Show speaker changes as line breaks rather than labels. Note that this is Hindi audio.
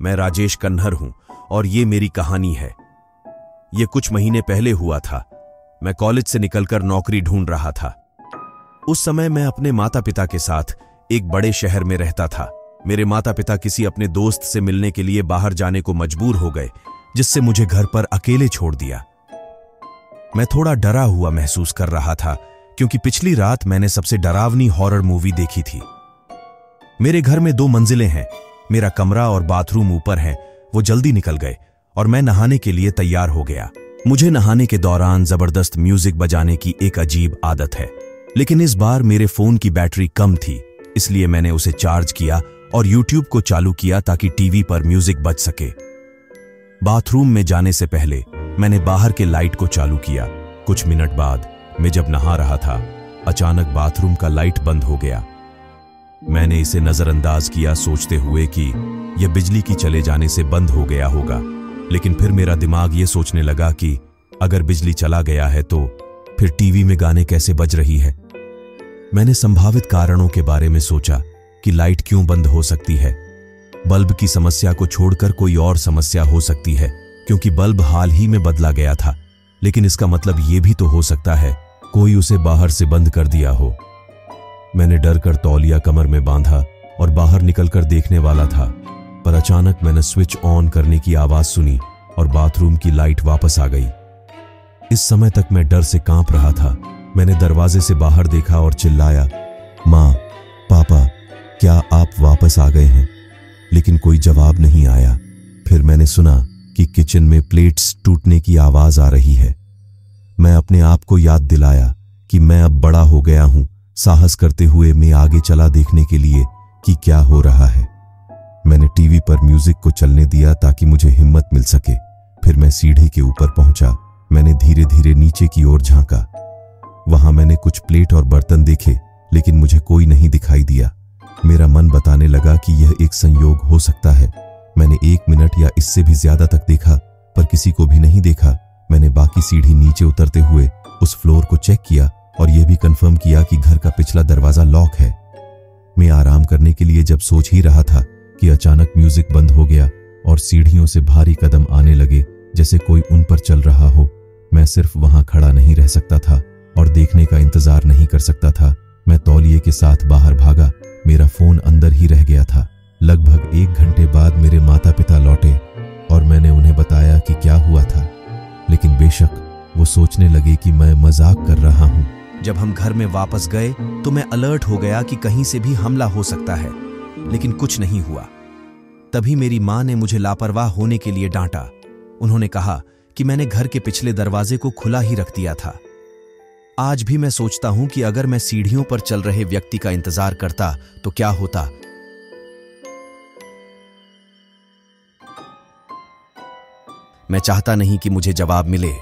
मैं राजेश कन्हर हूँ, और ये मेरी कहानी है। ये कुछ महीने पहले हुआ था। मैं कॉलेज से निकलकर नौकरी ढूंढ रहा था। उस समय मैं अपने माता पिता के साथ एक बड़े शहर में रहता था। मेरे माता पिता किसी अपने दोस्त से मिलने के लिए बाहर जाने को मजबूर हो गए, जिससे मुझे घर पर अकेले छोड़ दिया। मैं थोड़ा डरा हुआ महसूस कर रहा था, क्योंकि पिछली रात मैंने सबसे डरावनी हॉरर मूवी देखी थी। मेरे घर में दो मंजिलें हैं। मेरा कमरा और बाथरूम ऊपर है। वो जल्दी निकल गए और मैं नहाने के लिए तैयार हो गया। मुझे नहाने के दौरान ज़बरदस्त म्यूज़िक बजाने की एक अजीब आदत है। लेकिन इस बार मेरे फ़ोन की बैटरी कम थी, इसलिए मैंने उसे चार्ज किया और यूट्यूब को चालू किया ताकि टीवी पर म्यूज़िक बज सके। बाथरूम में जाने से पहले मैंने बाहर के लाइट को चालू किया। कुछ मिनट बाद मैं जब नहा रहा था, अचानक बाथरूम का लाइट बंद हो गया। मैंने इसे नजरअंदाज किया सोचते हुए कि यह बिजली की चले जाने से बंद हो गया होगा। लेकिन फिर मेरा दिमाग ये सोचने लगा कि अगर बिजली चला गया है तो फिर टीवी में गाने कैसे बज रही है? मैंने संभावित कारणों के बारे में सोचा कि लाइट क्यों बंद हो सकती है। बल्ब की समस्या को छोड़कर कोई और समस्या हो सकती है, क्योंकि बल्ब हाल ही में बदला गया था। लेकिन इसका मतलब यह भी तो हो सकता है, कोई उसे बाहर से बंद कर दिया हो। मैंने डर कर तौलिया कमर में बांधा और बाहर निकलकर देखने वाला था, पर अचानक मैंने स्विच ऑन करने की आवाज़ सुनी और बाथरूम की लाइट वापस आ गई। इस समय तक मैं डर से काँप रहा था। मैंने दरवाजे से बाहर देखा और चिल्लाया, माँ, पापा, क्या आप वापस आ गए हैं? लेकिन कोई जवाब नहीं आया। फिर मैंने सुना कि किचन में प्लेट्स टूटने की आवाज़ आ रही है। मैं अपने आप को याद दिलाया कि मैं अब बड़ा हो गया हूँ। साहस करते हुए मैं आगे चला देखने के लिए कि क्या हो रहा है। मैंने टीवी पर म्यूज़िक को चलने दिया ताकि मुझे हिम्मत मिल सके। फिर मैं सीढ़ी के ऊपर पहुँचा। मैंने धीरे धीरे नीचे की ओर झांका। वहाँ मैंने कुछ प्लेट और बर्तन देखे, लेकिन मुझे कोई नहीं दिखाई दिया। मेरा मन बताने लगा कि यह एक संयोग हो सकता है। मैंने एक मिनट या इससे भी ज़्यादा तक देखा, पर किसी को भी नहीं देखा। मैंने बाकी सीढ़ी नीचे उतरते हुए उस फ्लोर को चेक किया। और यह भी कंफर्म किया कि घर का पिछला दरवाज़ा लॉक है। मैं आराम करने के लिए जब सोच ही रहा था कि अचानक म्यूज़िक बंद हो गया और सीढ़ियों से भारी कदम आने लगे, जैसे कोई उन पर चल रहा हो, मैं सिर्फ़ वहाँ खड़ा नहीं रह सकता था और देखने का इंतज़ार नहीं कर सकता था। मैं तौलिए के साथ बाहर भागा, मेरा फ़ोन अंदर ही रह गया था। लगभग एक घंटे बाद मेरे माता पिता लौटे और मैंने उन्हें बताया कि क्या हुआ था। लेकिन बेशक वो सोचने लगे कि मैं मज़ाक कर रहा हूँ। जब हम घर में वापस गए तो मैं अलर्ट हो गया कि कहीं से भी हमला हो सकता है, लेकिन कुछ नहीं हुआ। तभी मेरी माँ ने मुझे लापरवाह होने के लिए डांटा। उन्होंने कहा कि मैंने घर के पिछले दरवाजे को खुला ही रख दिया था। आज भी मैं सोचता हूँ कि अगर मैं सीढ़ियों पर चल रहे व्यक्ति का इंतज़ार करता तो क्या होता? मैं चाहता नहीं कि मुझे जवाब मिले।